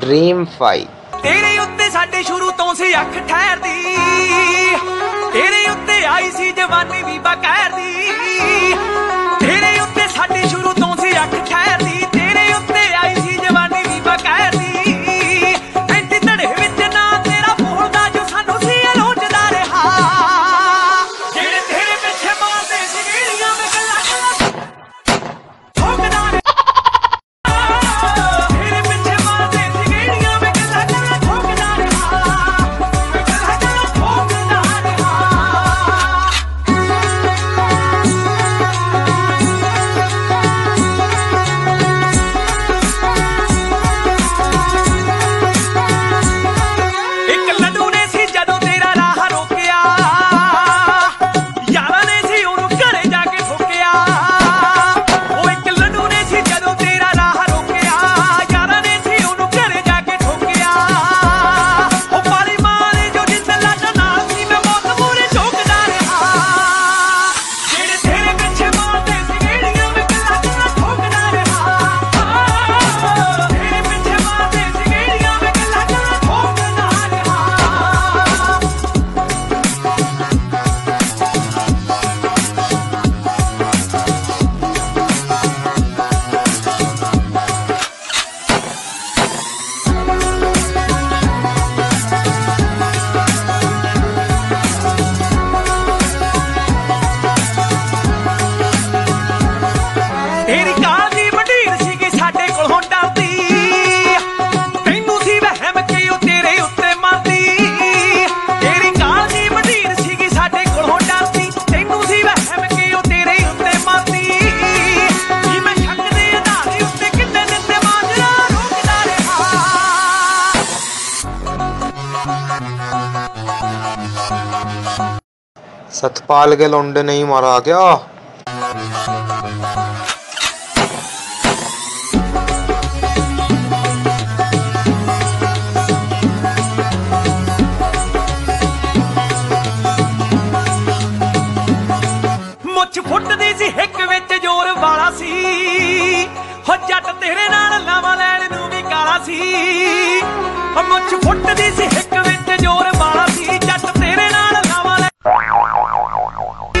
Dream ਫਾਈ ਤੇਰੇ ਉੱਤੇ ਸਾਡੇ ਸ਼ੁਰੂ ਤੋਂ ਸੀ ਅੱਖ ਠਹਿਰਦੀ। ਤੇਰੇ ਉੱਤੇ ਆਈ ਸੀ ਜਵਾਨੀ ਵੀ ਬਕੈਰ ਦੀ ਸਤਪਾਲ ਕੇ ਲੌਂਡੇ ਨਹੀਂ ਮਾਰਾ ਗਿਆ। ਮੁੱਛ ਫੁੱਟਦੀ ਸੀ ਹਿੱਕ ਵਿੱਚ ਜ਼ੋਰ ਵਾਲਾ ਸੀ। ਹੋ ਜੱਟ ਤੇਰੇ ਨਾਲ ਲਾਵਾ ਲੈਣ ਨੂੰ ਵੀ ਕਾਲਾ ਸੀ। ਮੁੱਛ ਫੁੱਟਦੀ ਸੀ Oh, oh, oh.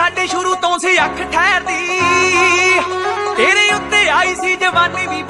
ਸਾਡੇ ਸ਼ੁਰੂ ਤੋਂ ਸੀ ਅੱਖ ਠਹਿਰਦੀ। ਤੇਰੇ ਉੱਤੇ ਆਈ ਸੀ ਜਵਾਨੀ ਵੀ